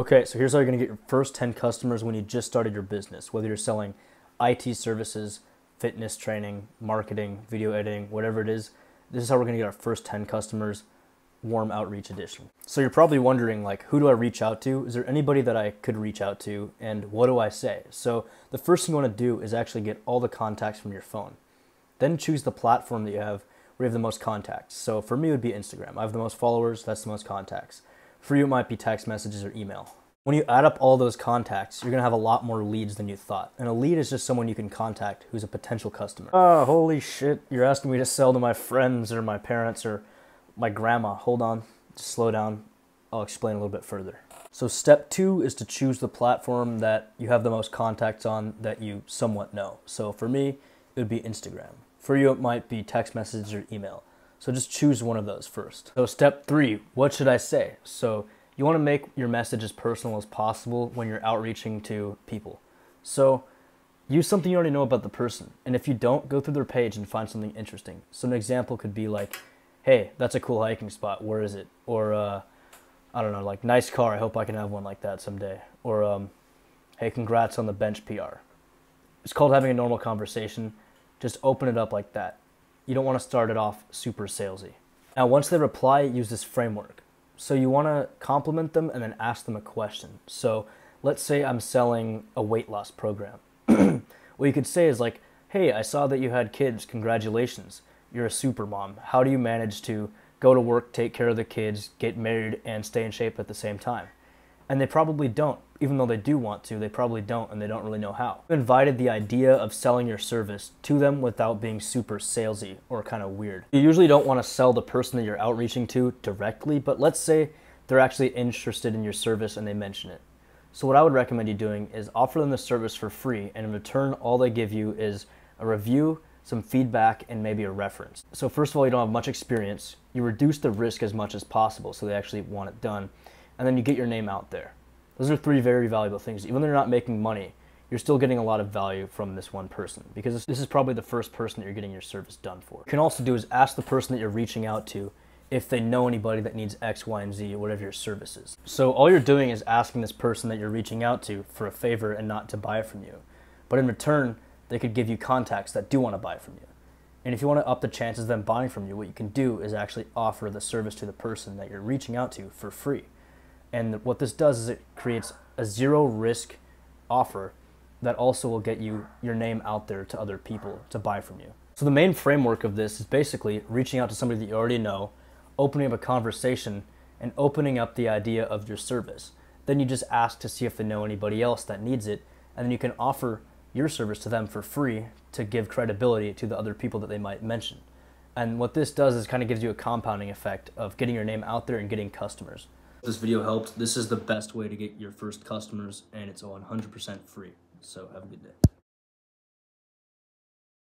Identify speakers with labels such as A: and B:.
A: Okay, so here's how you're gonna get your first 10 customers when you just started your business, whether you're selling IT services, fitness training, marketing, video editing, whatever it is. This is how we're gonna get our first 10 customers, warm outreach edition. So you're probably wondering like, who do I reach out to? Is there anybody that I could reach out to? And what do I say? So the first thing you wanna do is actually get all the contacts from your phone. Then choose the platform that you have where you have the most contacts. So for me, it would be Instagram. I have the most followers, that's the most contacts. For you, it might be text messages or email. When you add up all those contacts, you're gonna have a lot more leads than you thought. And a lead is just someone you can contact who's a potential customer. Oh, holy shit. You're asking me to sell to my friends or my parents or my grandma. Hold on, just slow down. I'll explain a little bit further. So step two is to choose the platform that you have the most contacts on that you somewhat know. So for me, it would be Instagram. For you, it might be text messages or email. So just choose one of those first. So step three, what should I say? So you want to make your message as personal as possible when you're outreaching to people. So use something you already know about the person. And if you don't, go through their page and find something interesting. So an example could be like, hey, that's a cool hiking spot. Where is it? Or, uh, I don't know, like, nice car. I hope I can have one like that someday. Or, um, hey, congrats on the bench PR. It's called having a normal conversation. Just open it up like that you don't want to start it off super salesy. Now, once they reply, use this framework. So you want to compliment them and then ask them a question. So let's say I'm selling a weight loss program. what you could say is like, hey, I saw that you had kids. Congratulations. You're a super mom. How do you manage to go to work, take care of the kids, get married, and stay in shape at the same time? And they probably don't. Even though they do want to, they probably don't and they don't really know how. You invited the idea of selling your service to them without being super salesy or kind of weird. You usually don't want to sell the person that you're outreaching to directly, but let's say they're actually interested in your service and they mention it. So what I would recommend you doing is offer them the service for free and in return all they give you is a review, some feedback, and maybe a reference. So first of all, you don't have much experience. You reduce the risk as much as possible so they actually want it done and then you get your name out there. Those are three very valuable things. Even though you're not making money, you're still getting a lot of value from this one person because this is probably the first person that you're getting your service done for. You can also do is ask the person that you're reaching out to if they know anybody that needs X, Y, and Z, whatever your service is. So all you're doing is asking this person that you're reaching out to for a favor and not to buy from you. But in return, they could give you contacts that do want to buy from you. And if you want to up the chances of them buying from you, what you can do is actually offer the service to the person that you're reaching out to for free. And what this does is it creates a zero risk offer that also will get you your name out there to other people to buy from you. So the main framework of this is basically reaching out to somebody that you already know, opening up a conversation, and opening up the idea of your service. Then you just ask to see if they know anybody else that needs it, and then you can offer your service to them for free to give credibility to the other people that they might mention. And what this does is kind of gives you a compounding effect of getting your name out there and getting customers this video helped, this is the best way to get your first customers and it's 100% free. So have a good day.